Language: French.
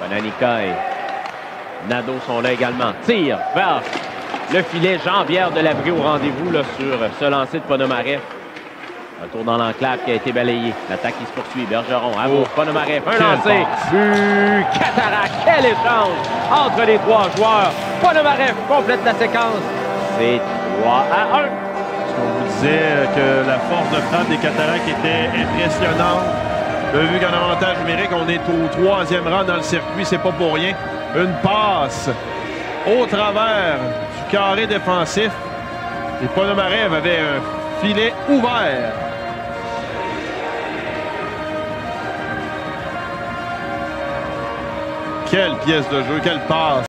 Bonanica et Nadeau sont là également. Tire vers le filet. Jean-Pierre Delavry au rendez-vous là, sur ce lancer de Ponomareff. Retour dans l'enclave qui a été balayé. L'attaque qui se poursuit. Bergeron, à oh. Ponomareff. Un lancé. But. Cataract. Quel échange entre les trois joueurs. Ponomareff complète la séquence. C'est 3 à 1. On vous disait que la force de frappe des Cataractes était impressionnante. Vu qu'en avantage numérique, on est au troisième rang dans le circuit, c'est pas pour rien. Une passe au travers du carré défensif. Et Ponomarev avait un filet ouvert. Quelle pièce de jeu, quelle passe.